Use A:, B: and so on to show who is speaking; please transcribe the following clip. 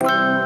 A: you